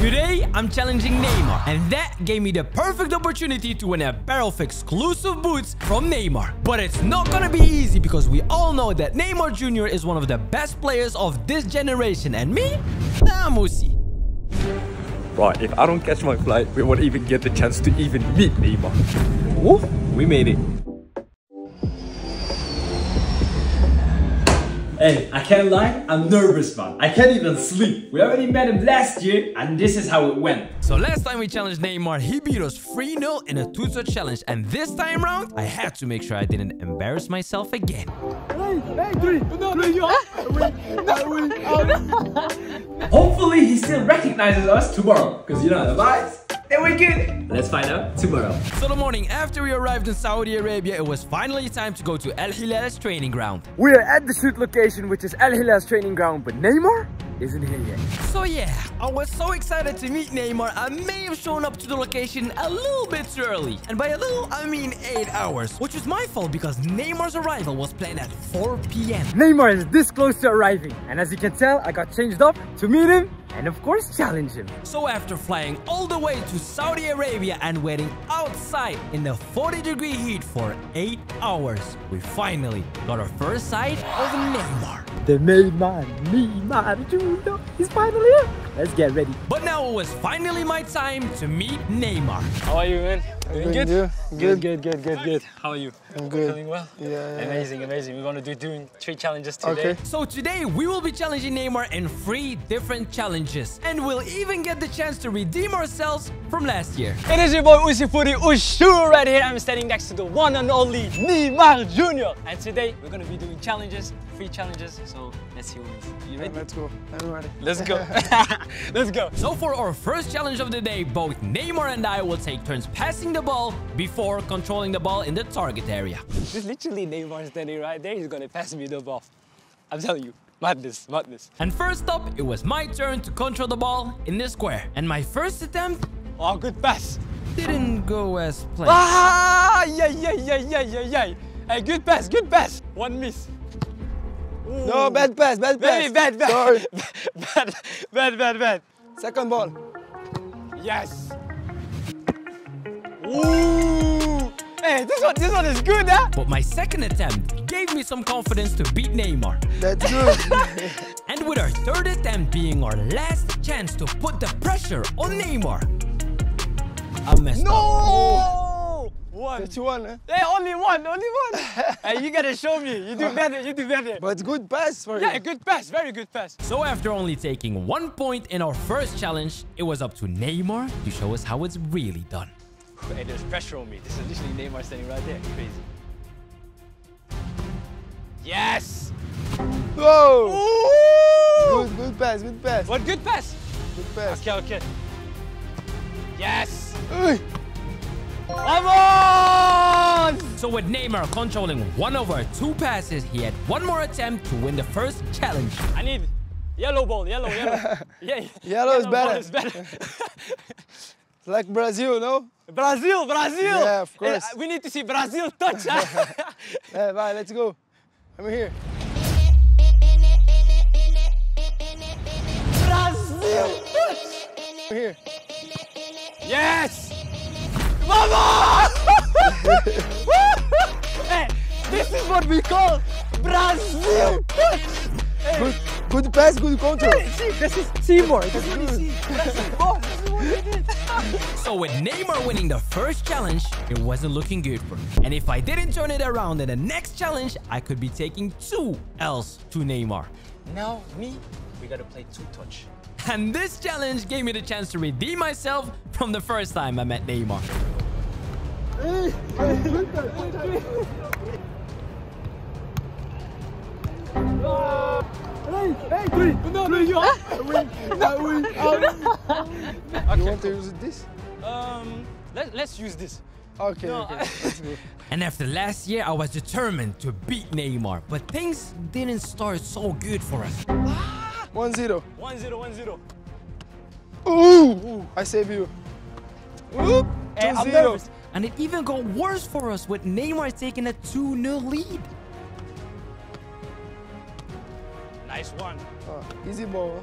Today, I'm challenging Neymar, and that gave me the perfect opportunity to win a pair of exclusive boots from Neymar. But it's not gonna be easy because we all know that Neymar Jr. is one of the best players of this generation, and me? I'm Oussi. Right, if I don't catch my flight, we won't even get the chance to even meet Neymar. Woof, we made it. Hey, I can't lie, I'm nervous, man. I can't even sleep. We already met him last year, and this is how it went. So last time we challenged Neymar, he beat us 3-0 in a two-touch challenge. And this time round, I had to make sure I didn't embarrass myself again. Hopefully, he still recognizes us tomorrow, because you know the vibes. Then we're. Let's find out tomorrow. So the morning after we arrived in Saudi Arabia, it was finally time to go to Al Hilal's training ground. We are at the shoot location, which is Al Hilal's training ground, but Neymar isn't here yet. So yeah, I was so excited to meet Neymar, I may have shown up to the location a little bit too early. And by a little, I mean 8 hours, which was my fault because Neymar's arrival was planned at 4 p.m. Neymar is this close to arriving, and as you can tell, I got changed up to meet him and of course challenge him. So after flying all the way to Saudi Arabia and waiting outside in the 40 degree heat for 8 hours, we finally got our first sight of Neymar. The Neymar, Neymar Jr. is finally here. Let's get ready. But now it was finally my time to meet Neymar. How are you, man? Doing good? you? Good, good, good, good, good. How are you? I'm good. Feeling well? Yeah, yeah. Amazing, amazing. We're gonna do doing three challenges today. Okay. So today we will be challenging Neymar in three different challenges. And we'll even get the chance to redeem ourselves from last year. It is your boy Usifuri Ushuru right here. I'm standing next to the one and only Neymar Jr. And today we're gonna be doing challenges, three challenges. So let's see who wins. You ready? Let's go. I'm ready. Let's go. let's go. So for our first challenge of the day, both Neymar and I will take turns passing the ball before controlling the ball in the target area. This is literally Neymar standing right there. He's gonna pass me the ball. I'm telling you, madness, madness. And first up, it was my turn to control the ball in the square. And my first attempt Oh, good pass. didn't go as planned. Ah, yeah, yeah, yeah, yeah, yeah, yeah. Hey, good pass, good pass. One miss. No, bad pass, bad pass. Very bad, bad. Sorry. bad, bad, bad, bad. Second ball. Yes. Ooh. Hey, this one, this one is good, huh? But my second attempt gave me some confidence to beat Neymar. That's good. And with our third attempt being our last chance to put the pressure on Neymar, I messed up. No. One. That's one, eh? Hey, only one, only one. hey, you gotta show me. You do better, you do better. But good pass for you. Yeah, good pass, very good pass. So after only taking one point in our first challenge, it was up to Neymar to show us how it's really done. Hey, there's pressure on me. This is literally Neymar standing right there. Crazy. Yes. Whoa! Ooh. Good, good pass, good pass. What good pass? Good pass. Okay, okay. Yes. Uy. Come on! So with Neymar controlling one over two passes, he had one more attempt to win the first challenge. I need yellow ball, yellow, yellow. yeah, Yellow is ball better. is better. Like Brazil, no? Brazil, Brazil. Yeah, of course. Uh, we need to see Brazil touch. Hey, bye, let's go. I'm here. Brazil touch. I'm here. Yes. Vamos! hey, this is what we call Brazil touch. Good, good pass, good control. See, this is Seymour. This is. Brazil ball. This is what we did. So with Neymar winning the first challenge, it wasn't looking good for me. And if I didn't turn it around in the next challenge, I could be taking two L's to Neymar. Now, me, we gotta play two touch. And this challenge gave me the chance to redeem myself from the first time I met Neymar. You want to use this? Um, let, let's use this. Okay, No, okay. I- And after last year, I was determined to beat Neymar. But things didn't start so good for us. 1-0. 1-0, 1-0. Ooh! I save you. Whoop! Hey, I'm 2-0. nervous. And it even got worse for us with Neymar taking a 2-0 lead. Nice one. Oh, easy ball.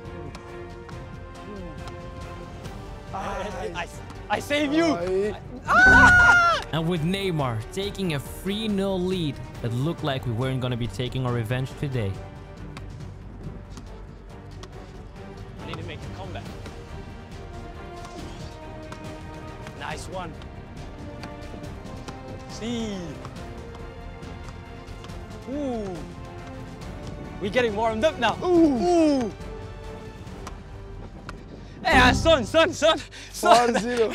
Hmm. Ah, I, I save you. Aí. Ah! And with Neymar taking a 3-0 lead, it looked like we weren't going to be taking our revenge today. I need to make a comeback. Nice one. See. Ooh. We're getting warmed up now. Ooh. Ooh. Hey, uh, son, son, son, son. 4-0.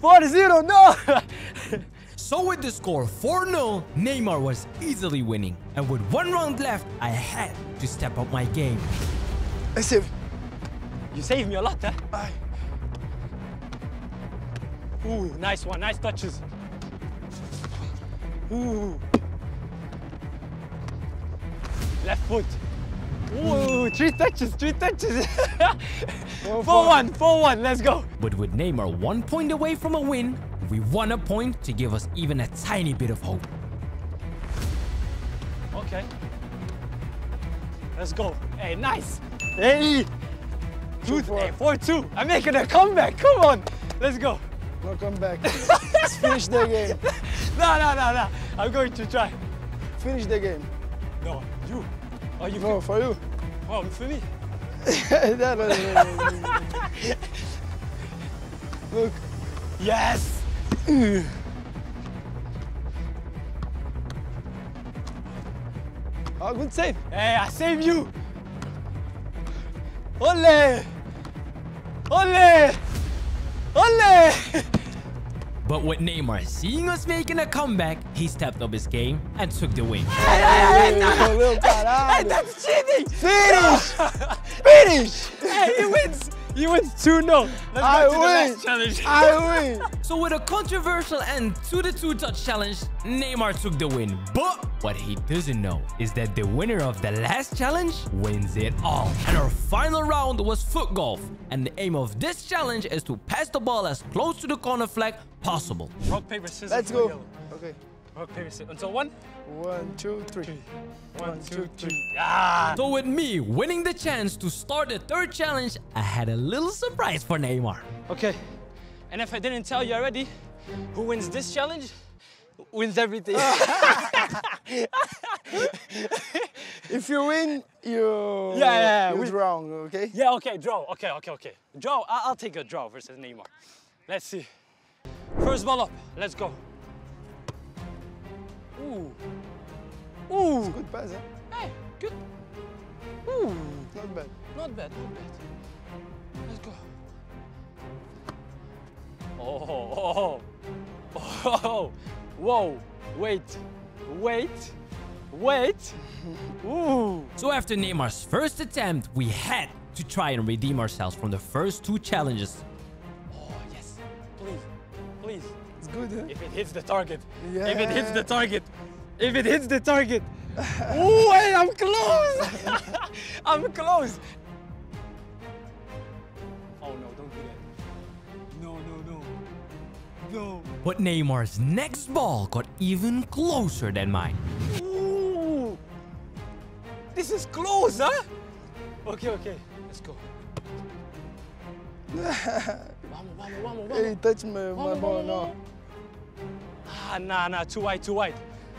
4-0, no! So with the score 4-0, Neymar was easily winning. And with one round left, I had to step up my game. I save. you saved me a lot, huh? Ai. Ooh, nice one, nice touches. Ooh. Left foot. Ooh, three touches, three touches. One 4 1, 4 1, let's go. But with Neymar one point away from a win, we won a point to give us even a tiny bit of hope. Okay. Let's go. Hey, nice. Hey. Two, four. hey, 4 2. I'm making a comeback. Come on. Let's go. No comeback. Let's finish the game. No, no, no, no. I'm going to try. Finish the game. No, you. Oh, you. No, for you. Oh, for me. No, no, no. Look. Yes. Oh, good save. Hey, I saved you. Ole. Ole. Ole. But with Neymar seeing us making a comeback, he stepped up his game and took the win. Ei, Valeu, caralho. That's cheating. Finish. Finish. hey, he wins. He wins 2 0. Let's I go to the win. next challenge. I win. So with a controversial end to the two-touch challenge, Neymar took the win. But what he doesn't know is that the winner of the last challenge wins it all. And our final round was foot golf. And the aim of this challenge is to pass the ball as close to the corner flag possible. Rock, paper, scissors. Let's go. yellow. Okay. Rock, paper, scissors. Until one. One, two, three. One, two, three. Ah. So with me winning the chance to start the third challenge, I had a little surprise for Neymar. Okay. And if I didn't tell you already, who wins this challenge wins everything. If you win, you. Yeah, yeah, You we- wrong, okay? yeah, okay, draw. Okay, okay, okay. Draw. I- I'll take a draw versus Neymar. Let's see. First ball up. Let's go. Ooh. Ooh. Good pass, huh? Hey, good. Ooh. Not bad. Not bad, not bad. Let's go. Oh, oh, oh, oh, whoa, wait, wait, wait. Ooh. So after Neymar's first attempt, we had to try and redeem ourselves from the first two challenges. Good, huh? If it hits the target. If it hits the target. If it hits the target. Ooh, hey, I'm close. I'm close. Oh, no, don't do that. No, no, no. No. But Neymar's next ball got even closer than mine. Ooh. This is close, huh? Okay, okay. Let's go. vamos, vamos, vamos, vamos. Hey, touch my, my Vamos, ball vamos, now. vamos. Ah, nah, nah, too wide, too wide.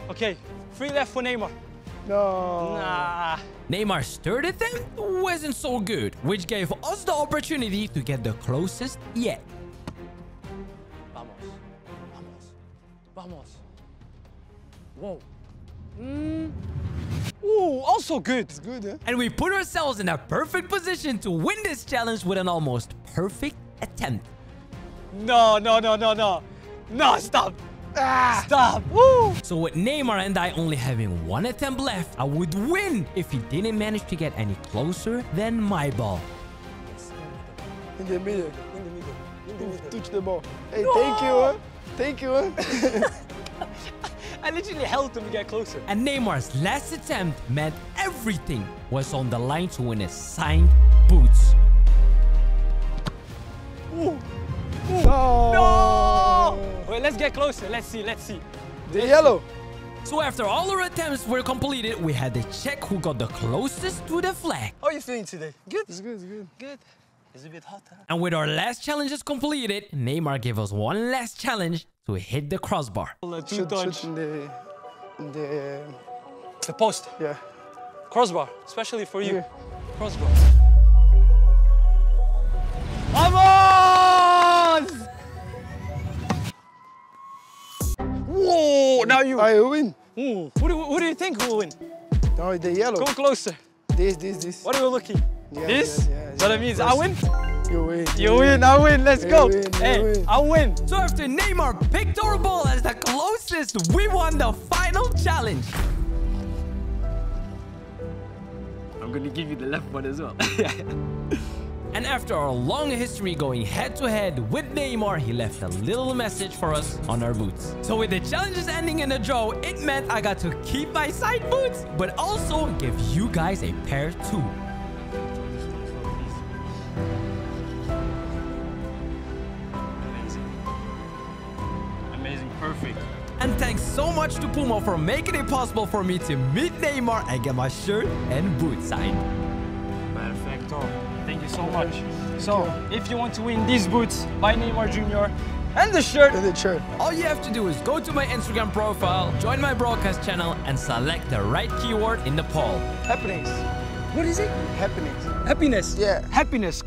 Okay, free left for Neymar. No. Nah. Neymar's third attempt wasn't so good, which gave us the opportunity to get the closest yet. Vamos. Vamos. Vamos. Whoa. Mm. Ooh, also good. It's good, huh? And we put ourselves in a perfect position to win this challenge with an almost perfect attempt. No, no, no, no, no. No, stop. Ah, stop. Woo. So with Neymar and I only having one attempt left, I would win if he didn't manage to get any closer than my ball. In the middle. In the middle. In the middle. Touch the ball. Hey, thank you, huh? Thank you, huh? I literally helped him get closer. And Neymar's last attempt meant everything was on the line to win his signed boots. Ooh. No. No! Wait, let's get closer. Let's see, let's see. The yellow. So after all our attempts were completed, we had to check who got the closest to the flag. How are you feeling today? Good. It's good, it's good. Good. It's a bit hot, huh? And with our last challenges completed, Neymar gave us one last challenge to hit the crossbar. Two Shoot, shoot in the, in the, um, The post. yeah. Crossbar. Especially for you. Yeah. Crossbar. Vamos! Whoa! Now you. I win. Ooh, who, do, who do you think will win? No, the yellow. Come closer. This, this, this. What are you looking? Yeah, this? yeah, yeah, so that yeah. means I win? You win. You win, I win. Let's You go. win, hey, win. I win. So after Neymar picked our ball as the closest, we won the final challenge. I'm gonna give you the left one as well. And after our long history going head to head with Neymar, he left a little message for us on our boots. So with the challenges ending in a draw, it meant I got to keep my side boots, but also give you guys a pair too. Amazing. Amazing, perfect. And thanks so much to Puma for making it possible for me to meet Neymar and get my shirt and boots signed. Perfecto. So much. So, if you want to win these boots by Neymar Jr. and the shirt, And the shirt. All you have to do is go to my Instagram profile, join my broadcast channel, and select the right keyword in the poll. Happenings. what is it? Happiness. Happiness. Yeah. Happiness.